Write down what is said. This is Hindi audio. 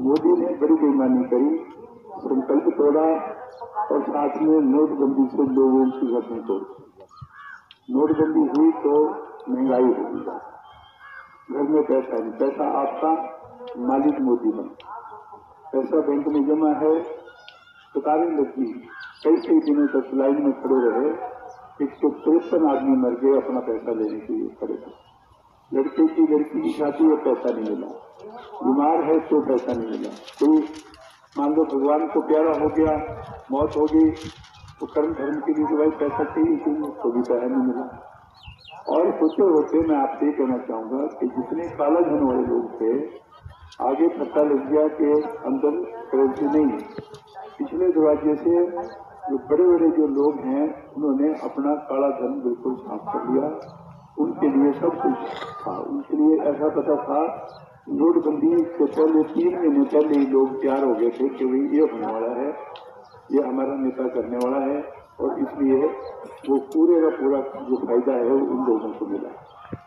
मोदी ने बड़ी बेईमानी करी, संकल्प तोड़ा और साथ में नोटबंदी से लोगों की घटना तोड़ी। नोटबंदी हुई तो महँगाई होगी घर में पैसा नहीं, पैसा आपका मालिक मोदी बन। पैसा बैंक में जमा है कतारें लगी कई कई दिनों तक लाइन में खड़े रहे, एक सौ तिरपन आदमी मर गए, अपना पैसा लेने के लिए खड़े थे लड़के की लड़की की शादी है पैसा नहीं मिला। बीमार है तो पैसा नहीं मिला। कोई मान लो भगवान को प्यारा हो गया, मौत हो गई तो कर्म धर्म के लिए तो भाई पैसा चाहिए चाहिए तो भी पैसा नहीं मिला। और होते होते मैं आपसे ये कहना चाहूँगा कि जितने काला धन वाले लोग थे, आगे पता लग गया कि अंदर करेंसी नहीं है। पिछले दरवाजे से जो बड़े बड़े जो लोग हैं, उन्होंने अपना काला धन बिल्कुल साफ़ कर लिया। उनके लिए सब कुछ था। उनके लिए ऐसा पता था नोटबंदी से पहले तीन महीने पहले ही लोग तैयार हो गए थे कि भाई ये होने वाला है, ये हमारा नेता करने वाला है और इसलिए वो पूरे का पूरा जो फ़ायदा है वो उन लोगों को मिला।